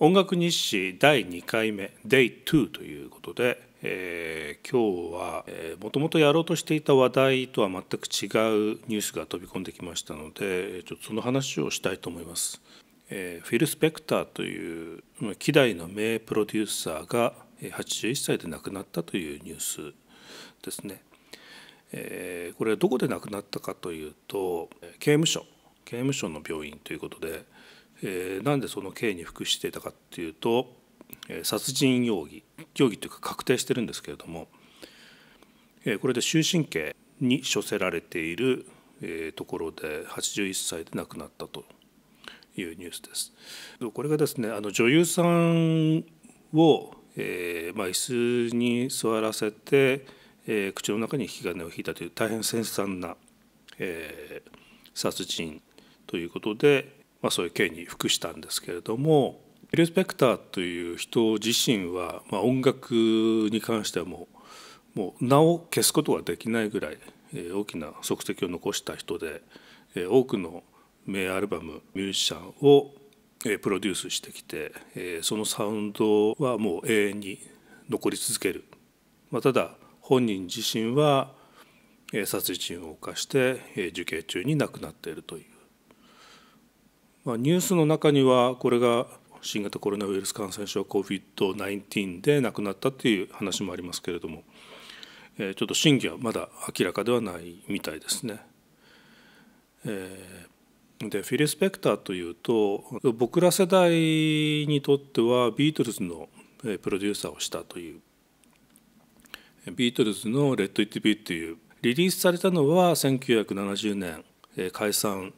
音楽日誌第2回目 Day2 ということで、えー、今日はもともとやろうとしていた話題とは全く違うニュースが飛び込んできましたのでちょっとその話をしたいと思います。えー、フィル・スペクターという希代の名プロデューサーが81歳で亡くなったというニュースですね。えー、これはどこで亡くなったかというと刑務所刑務所の病院ということでえー、なんでその刑に服していたかっていうと、えー、殺人容疑容疑というか確定してるんですけれども、えー、これで終身刑に処せられている、えー、ところで81歳で亡くなったというニュースです。これがですねあの女優さんを、えーまあ、椅子に座らせて、えー、口の中に引き金を引いたという大変凄惨な、えー、殺人ということでまあ、そういう刑に服したんですけれどもエル・スペクターという人自身は、まあ、音楽に関してはもうもう名を消すことができないぐらい、え大きな足跡を残した人で、え多くの名アルバムミュージシャンをえプロデュースしてきてえそのサウンドはもう永遠に残り続ける、まあ、ただ本人自身はえ殺人を犯してえ受刑中に亡くなっているという。まあ、ニュースの中にはこれが新型コロナウイルス感染症 COVID-19 で亡くなったっていう話もありますけれども、えー、ちょっと真偽はまだ明らかではないみたいですね。えー、でフィリス・ペクターというと僕ら世代にとってはビートルズのプロデューサーをしたというビートルズの「レッド・イット・ビー」というリリースされたのは1970年解散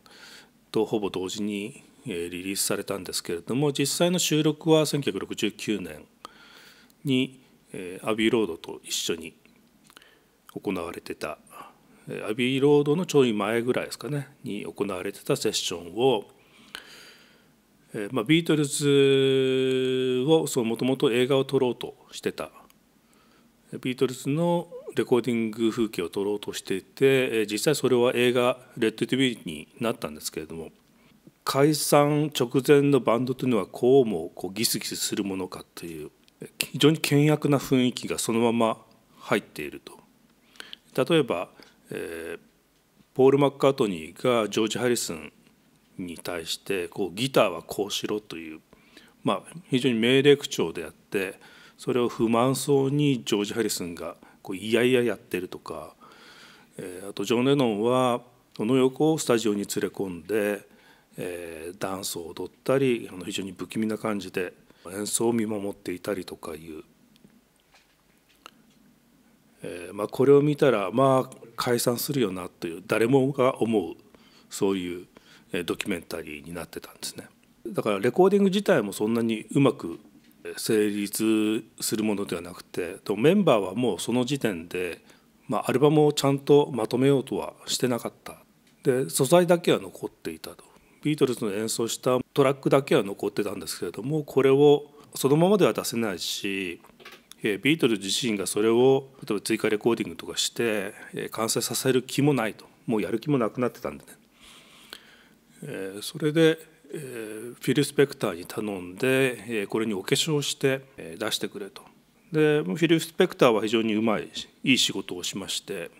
とほぼ同時にリリースされたんですけれども実際の収録は1969年にアビーロードと一緒に行われてたアビーロードのちょい前ぐらいですかねに行われてたセッションを、まあ、ビートルズをもともと映画を撮ろうとしてた。ビートルズのレコーディング風景を撮ろうとしていて実際それは映画「レッド TV」になったんですけれども解散直前のバンドというのはこうもこうギスギスするものかという非常に険悪な雰囲気がそのまま入っていると。例えば、えー、ポール・マッカートニーがジョージ・ハリスンに対してこうギターはこうしろという、まあ、非常に命令口調であってそれを不満そうにジョージ・ハリスンがこういやいややってるとか、えー、あとジョン・レノンは小野横をスタジオに連れ込んで、えー、ダンスを踊ったりあの非常に不気味な感じで演奏を見守っていたりとかいう、えーまあ、これを見たらまあ解散するよなという誰もが思うそういうドキュメンタリーになってたんですね。だからレコーディング自体もそんなにうまく成立するものではなくてメンバーはもうその時点で、まあ、アルバムをちゃんとまとめようとはしてなかった。で素材だけは残っていたと。ビートルズの演奏したトラックだけは残ってたんですけれどもこれをそのままでは出せないしビートルズ自身がそれを例えば追加レコーディングとかして完成させる気もないと。もうやる気もなくなってたんでね。それでフィル・スペクターに頼んでこれにお化粧して出してくれと。でフィル・スペクターは非常にうまいいい仕事をしまして、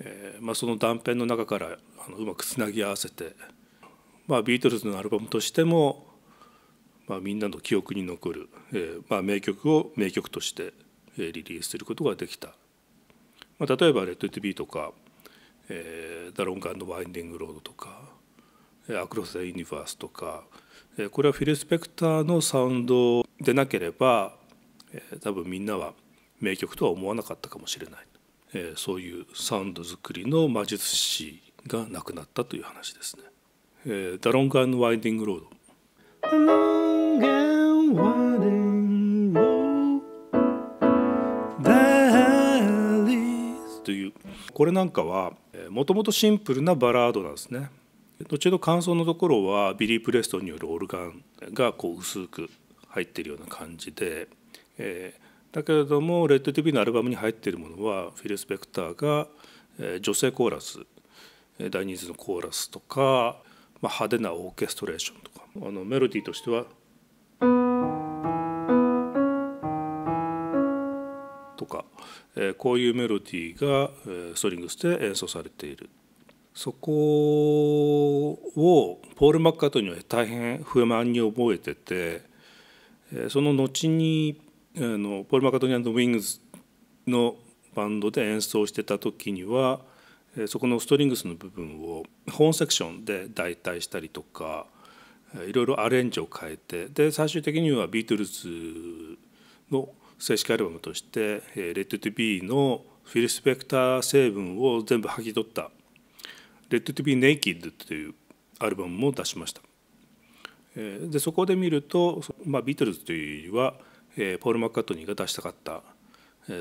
えまあ、その断片の中からあのうまくつなぎ合わせて、まあ、ビートルズのアルバムとしても、まあ、みんなの記憶に残る、えまあ、名曲を名曲としてリリースすることができた、まあ、例えば「レッド・イット・ビー」とか「えー、ダ・ロング・ワインディング・ロード」とか Across the Universe とかこれはフィル・スペクターのサウンドでなければ多分みんなは名曲とは思わなかったかもしれないそういうサウンド作りの魔術師が亡くなったという話ですね。 The Long and Winding Road。というこれなんかはもともとシンプルなバラードなんですね。後の感想のところはビリー・プレストンによるオルガンがこう薄く入ってるような感じで、えー、だけれども「レッド TV」のアルバムに入ってるものはフィル・スペクターが、えー、女性コーラス第二図のコーラスとか、まあ、派手なオーケストレーションとかあのメロディーとしてはとか、えー、こういうメロディーが、えー、ストリングスで演奏されている。そこをポール・マッカートニーは大変不満に覚えててその後にあのポール・マッカートニーウィングズのバンドで演奏してた時にはそこのストリングスの部分をホーンセクションで代替したりとかいろいろアレンジを変えてで最終的にはビートルズの正式アルバムとして「 Let It Be」のフィル・スペクター成分を全部剥ぎ取った「 Let It Be Naked」というアルバムも出しました。でそこで見ると、まあ、ビートルズというよりはポール・マッカートニーが出したかった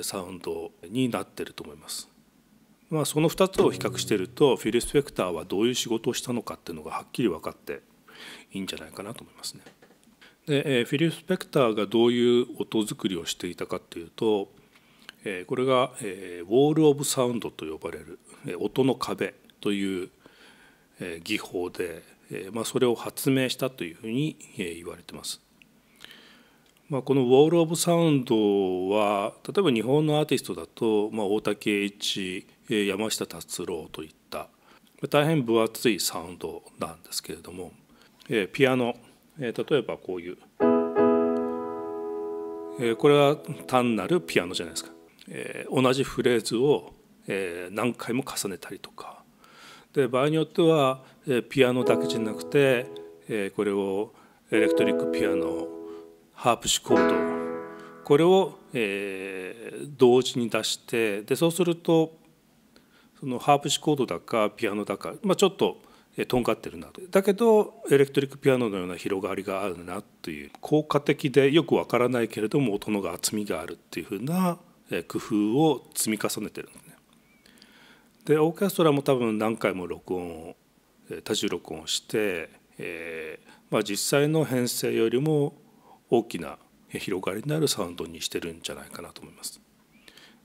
サウンドになってると思います。まあ、その2つを比較してるとフィル・スペクターはどういう仕事をしたのかっていうのがはっきり分かっていいんじゃないかなと思いますね。でフィリップ・スペクターがどういう音作りをしていたかっていうとこれがウォール・オブ・サウンドと呼ばれる音の壁という技法で、まあ、それを発明したというふうに言われてます。まあ、この「ウォール・オブ・サウンドは」例えば日本のアーティストだと、まあ、大竹栄一山下達郎といった大変分厚いサウンドなんですけれどもピアノ例えばこういうこれは単なるピアノじゃないですか同じフレーズを何回も重ねたりとかで場合によってはピアノだけじゃなくてこれをエレクトリックピアノハープシコードこれを同時に出してでそうするとそのハープシコードだかピアノだか、まあ、ちょっととんがってるなとだけどエレクトリックピアノのような広がりがあるなという効果的でよくわからないけれども音の厚みがあるっていうふうな工夫を積み重ねてるんです。でオーケストラも多分何回も録音を多重録音をして、えーまあ、実際の編成よりも大きな広がりになるサウンドにしてるんじゃないかなと思います。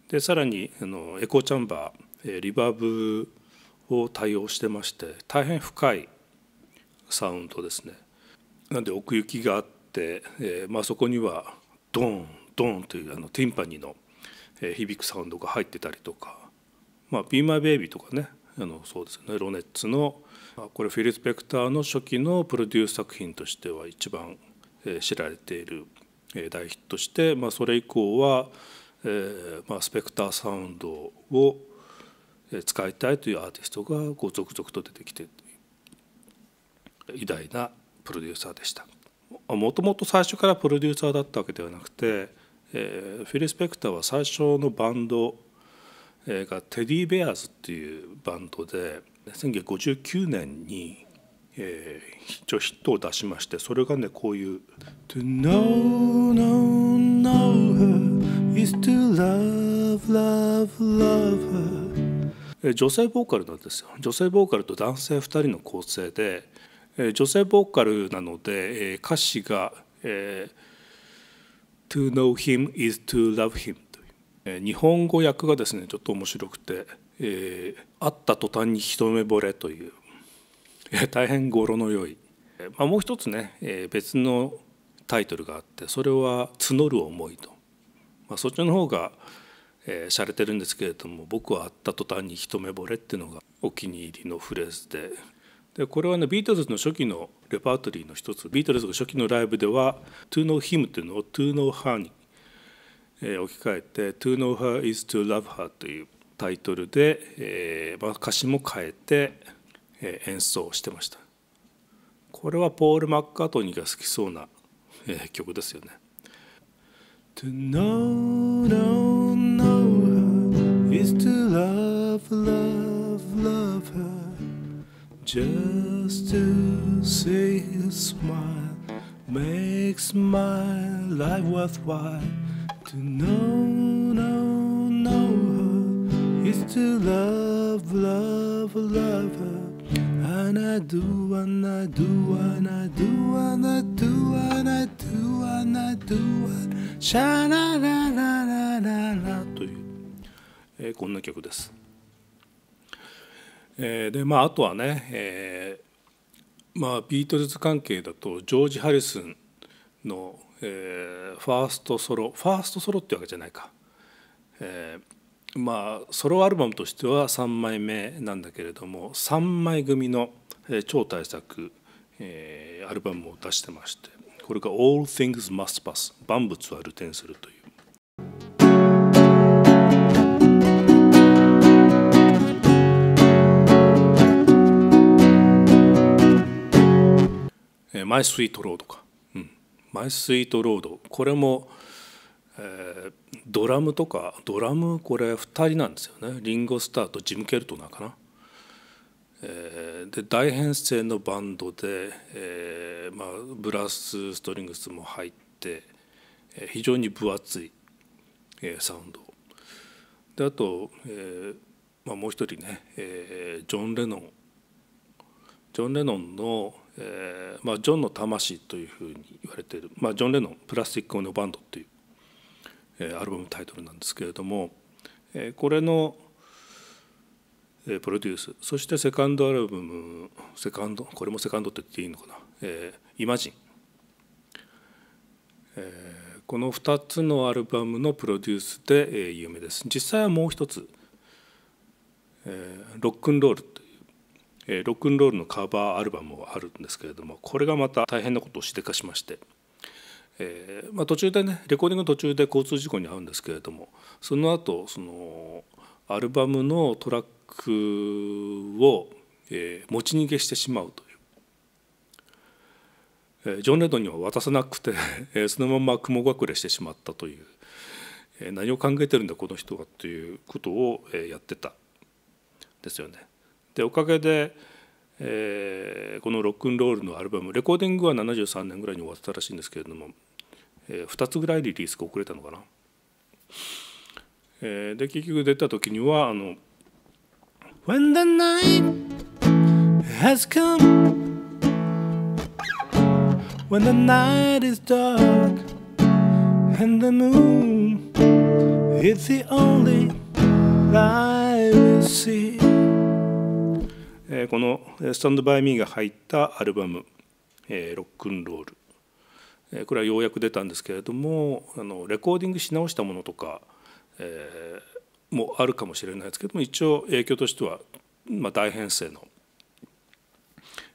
でさらにあのエコーチャンバーリバーブを対応してまして大変深いサウンドですね。なんで奥行きがあって、えーまあ、そこにはドンドンというあのティンパニーの響くサウンドが入ってたりとか「まあ、Be My Baby」とかねあのそうですねロネッツのこれフィル・スペクターの初期のプロデュース作品としては一番知られている大ヒットして、まあ、それ以降は、えーまあ、スペクターサウンドを使いたいというアーティストがこう続々と出てきて偉大なプロデューサーでした。もともと最初からプロデューサーだったわけではなくて、えー、フィル・スペクターは最初のバンドがテディ・ベアーズっていうバンドで1959年に、えー、一応ヒットを出しましてそれがねこういう「To know, know, know her is to love, love, love her」女性ボーカルなんですよ。女性ボーカルと男性2人の構成で女性ボーカルなので歌詞が「To know him is to love him」日本語訳がですねちょっと面白くて「会った途端に一目惚れ」という 大変語呂の良い、まあ、もう一つねえ別のタイトルがあってそれは「募る思い」と、まあ、そっちの方がえー、洒落てるんですけれども僕は会った途端に一目惚れっていうのがお気に入りのフレーズで。でこれはねビートルズの初期のレパートリーの一つビートルズが初期のライブでは「To know him」っていうのを「To know her」に、え、置き換えて「To know her is to love her」というタイトルで、えーまあ、歌詞も変えて、えー、演奏してましたこれはポール・マッカートニーが好きそうな、えー、曲ですよね。To know, know, know her is to love, love, love her. Just to see her smile makes my life worthwhile. To know, know, know her is to love, love, love her. And I do, and I do, and I do, and I do, and I do, and I do, and シャララララララという、えー、こんな曲です。えー、でまああとはね、えー、まあビートルズ関係だとジョージ・ハリスンの、えー、ファーストソロファーストソロってわけじゃないか、えーまあソロアルバムとしては3枚目なんだけれども3枚組の超大作、えー、アルバムを出してましてこれが「All Things Must Pass 万物は流転する」という。マイスイートロードか、マイスイートロード。これも、えー、ドラムとかドラムこれ2人なんですよね。リンゴ・スターとジム・ケルトナーかな。で大編成のバンドで、えーまあ、ブラスストリングスも入って、えー、非常に分厚い、えー、サウンド。であと、えーまあ、もう一人ね、えー、ジョン・レノン。ジョン・レノンの、えーまあ、ジョンの魂というふうに言われている、まあ、ジョン・レノン「プラスティック・オネ・バンド」という、えー、アルバムタイトルなんですけれども、えー、これの「プロデュースそしてセカンドアルバムセカンドこれもセカンドって言っていいのかな「えー、イマジン」えー、この2つのアルバムのプロデュースで、えー、有名です。実際はもう一つ、えー「ロックンロール」という、えー、ロックンロールのカバーアルバムもあるんですけれどもこれがまた大変なことをしでかしまして、えーまあ、途中でねレコーディング途中で交通事故に遭うんですけれどもその後そのアルバムのトラックを、えー、持ち逃げしてしまうという。えジョン・レドンには渡さなくて そのまま雲隠れしてしまったというえ何を考えてるんだこの人はということをやってたですよね。でおかげで、えー、このロックンロールのアルバムレコーディングは73年ぐらいに終わってたらしいんですけれども、えー、2つぐらいリリースが遅れたのかな。えー、で結局出た時にはあの When the night has come, when the night is dark, and the moon is the only light we see. この「スタンド・バイ・ミー」が入ったアルバム「ロックンロール」これはようやく出たんですけれどもあのレコーディングし直したものとか、えー、もあるかもしれないですけども一応影響としては、まあ、大編成の、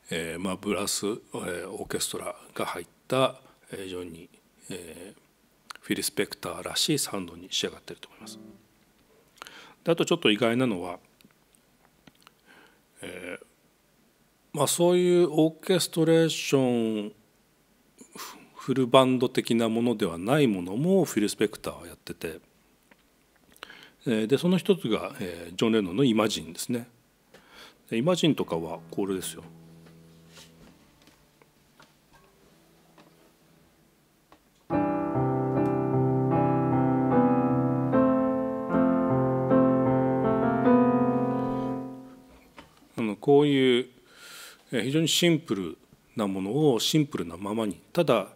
えーまあ、ブラス、えー、オーケストラが入った非常に、えー、フィリス・ペクターらしいサウンドに仕上がっていると思います。であとちょっと意外なのは、えーまあ、そういうオーケストレーションフルバンド的なものではないものもフィル・スペクターはやっててえでその一つがえジョン・レノンの「イマジン」ですね。イマジンとかはこれですよ。こういう非常にシンプルなものをシンプルなままにただ、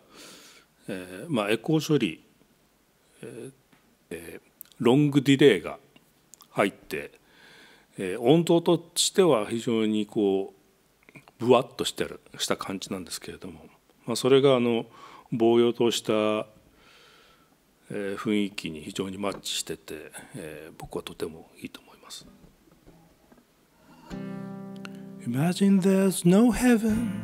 えーまあ、エコー処理、えーロングディレイが入って、えー、音頭としては非常にこうぶわっとしてるした感じなんですけれども、まあ、それがあの棒葉とした、雰囲気に非常にマッチしてて、えー、僕はとてもいいと思います。Imagine there's no heaven.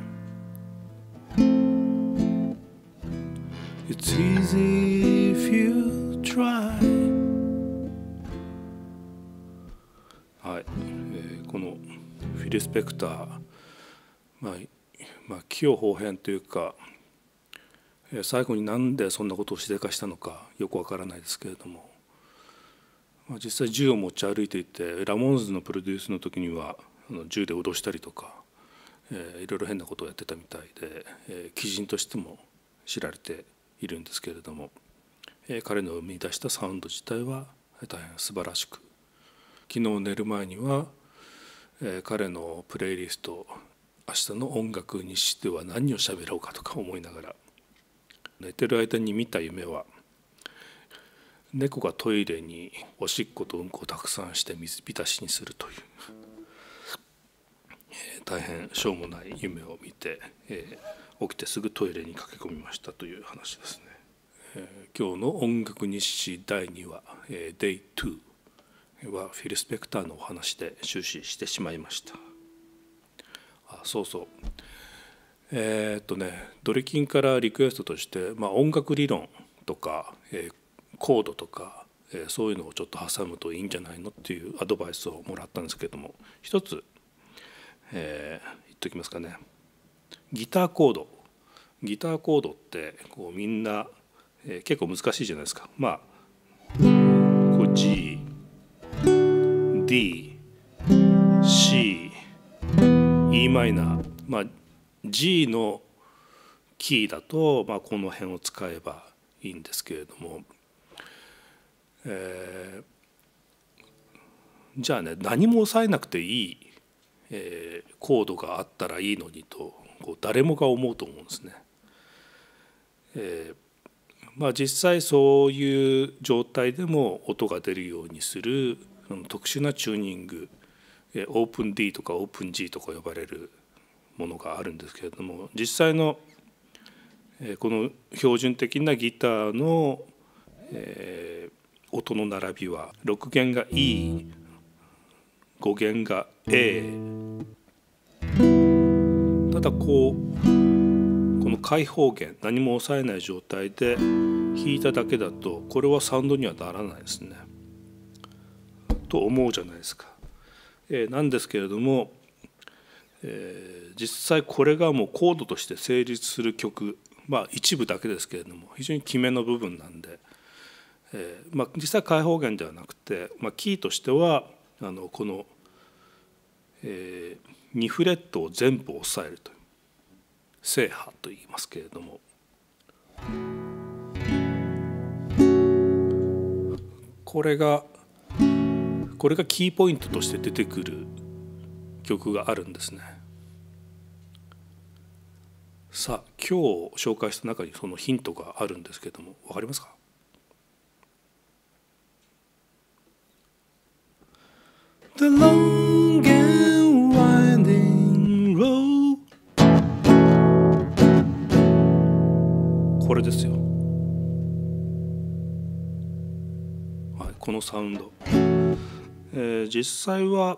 It's easy if you try. はい、えー、このフィル・スペクター、まあ、まあ器用方変というか最後になんでそんなことをしでかしたのかよくわからないですけれども、まあ、実際銃を持ち歩いていてラモンズのプロデュースの時には銃で脅したりとか、えー、いろいろ変なことをやってたみたいで、えー、鬼人としても知られているんですけれども、えー、彼の生み出したサウンド自体は大変素晴らしく昨日寝る前にはえー、彼のプレイリスト明日の音楽にしては何を喋ろうかとか思いながら寝てる間に見た夢は猫がトイレにおしっことうんこをたくさんして水浸しにするという、大変しょうもない夢を見て、えー、起きてすぐトイレに駆け込みましたという話ですね。えー、今日の音楽日誌第2話、えー、Day2 はフィル・スペクターのお話で終始してしまいましたあそうそうえー、っとねドリキンからリクエストとして、まあ、音楽理論とか、えー、コードとか、えー、そういうのをちょっと挟むといいんじゃないのっていうアドバイスをもらったんですけども一つ、えー、言っときますかね。ギターコード。ギターコードってこうみんな、えー、結構難しいじゃないですか。まあこれ G D C E マイナーまあ G のキーだと、まあ、この辺を使えばいいんですけれども、えー、じゃあね何も押さえなくていい、えー、コードがあったらいいのにとこう誰もが思うと思うんですね。えー、まあ、実際そういう状態でも音が出るようにする特殊なチューニングえオープン D とかオープン G とか呼ばれるものがあるんですけれども実際のえこの標準的なギターのえ音の並びは6弦が E5 弦が A ただこうこの開放弦何も押さえない状態で弾いただけだとこれはサウンドにはならないですね。と思うじゃないですか。えー、なんですけれども、えー、実際これがもうコードとして成立する曲まあ一部だけですけれども非常に決めの部分なんで、えーまあ、実際開放弦ではなくて、まあ、キーとしてはあのこの、えー、2フレットを全部押さえるという制覇と言いますけれども。これがこれがキーポイントとして出てくる曲があるんですね。さあ今日紹介した中にそのヒントがあるんですけども分かりますか？これですよ。はいこのサウンド。えー、実際は、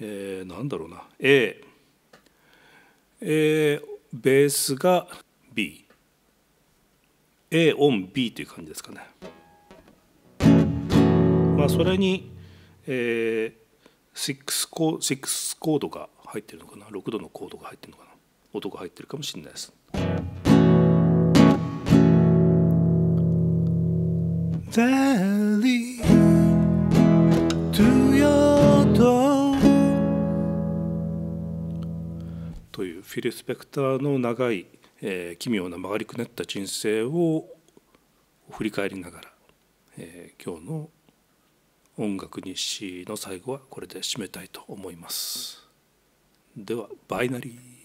えー、なんだろうな。A, A ベースが B A オン B という感じですかね。まあそれに、えー、6, コ6コードが入ってるのかな。6度のコードが入ってるのかな。音が入ってるかもしれないです。Valley というフィル・スペクターの長い、えー、奇妙な曲がりくねった人生を振り返りながら、えー、今日の音楽日誌の最後はこれで締めたいと思います。ではバイナリー